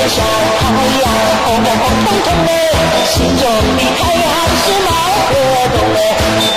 太阳红红红彤彤，心中的太阳是毛泽东。